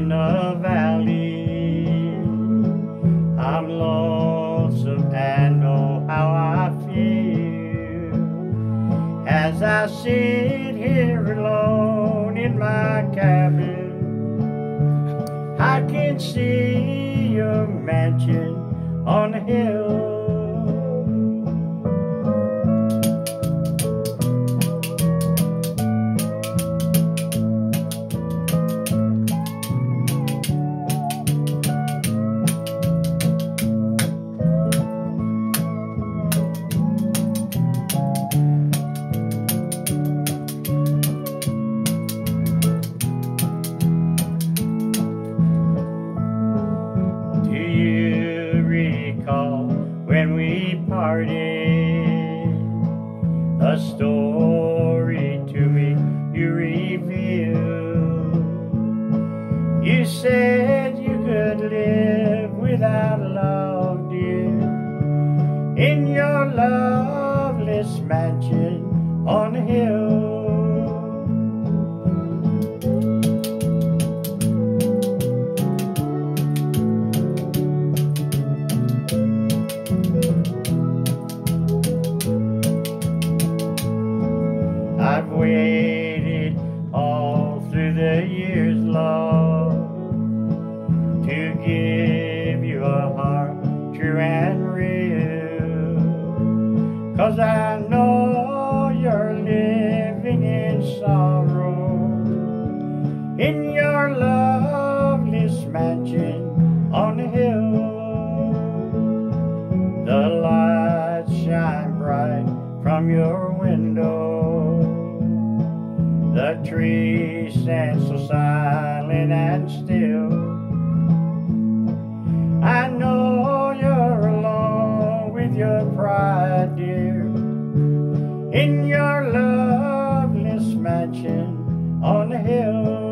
valley. I'm lonesome and know how I feel as I sit here alone in my cabin. I can see your mansion on the hill. A story to me you revealed. You said you could live without love, dear, in your loveless mansion on the hill. Waited all through the years, love, to give you a heart true and real. Cause I know you're living in sorrow in your loveless mansion on the hill. The lights shine bright from your window. The trees stand so silent and still. I know you're alone with your pride, dear. In your loveless mansion on the hill.